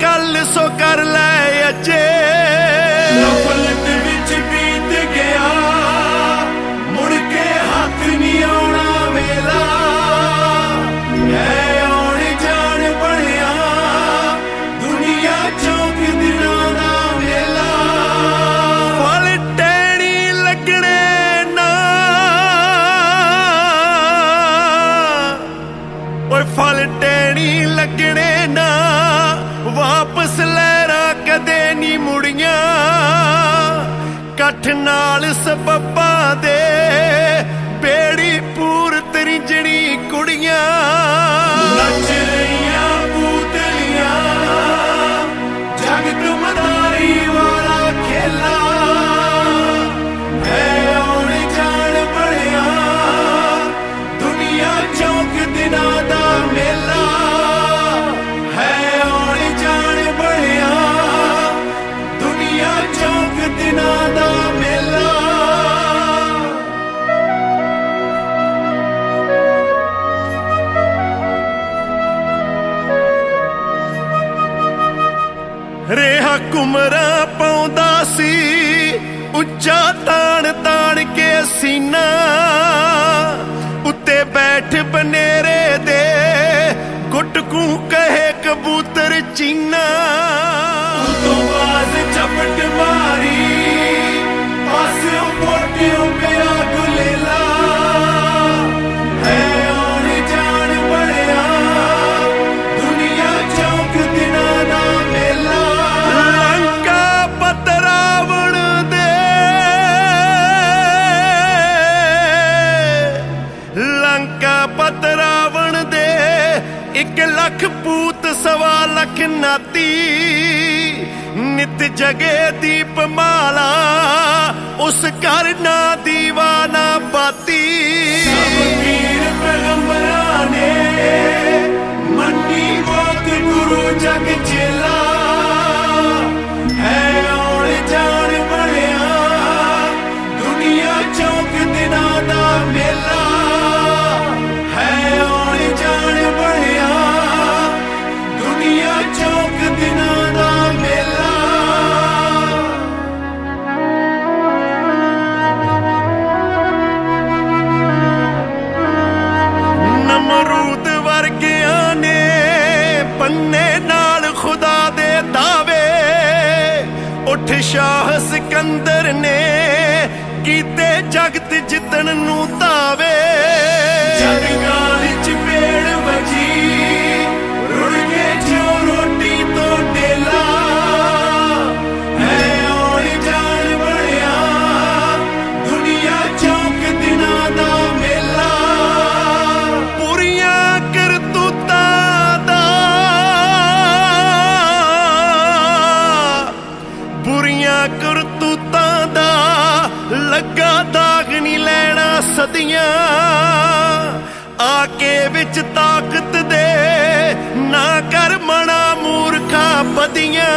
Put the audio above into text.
ਕੱਲ ਸੋ ਕਰ ਲੈ ਅਜੇ। ਵਾਪਸ ਲਹਿਰਾ ਕਦੇ ਨਹੀਂ ਮੁੜੀਆਂ। ਕੱਠ ਨਾਲ ਸਬੱਬਾਂ ਦੇ ਉਮਰਾਂ ਪਾਉਂਦਾ ਸੀ, ਉੱਚਾ ਤਾਣ ਤਾਣ ਕੇ ਸੀਨਾ। ਉੱਤੇ ਬੈਠ ਬਨੇਰੇ ਦੇ ਗੁੱਟ ਕਹੇ ਕਬੂਤਰ ਚੀਨਾ। ਇੱਕ ਲੱਖ ਪੂਤ ਸਵਾ ਲੱਖ ਨਾਤੀ ਨਿਤ ਜਗੇ ਦੀਪ ਮਾਲਾ ਉਸ ਘਰ ਨਾ ਸ਼ਾਹ ਸਿਕੰਦਰ ਨੇ ਕੀਤੇ ਜਗਤ ਜਿੱਤਣ ਨੂੰ ਤਾਵੇ ਦੀਆਂ ਆ ਕੇ ਵਿੱਚ ਤਾਕਤ ਦੇ ਨਾ ਕਰ ਮਣਾ ਮੂਰਖਾ ਬਦੀਆਂ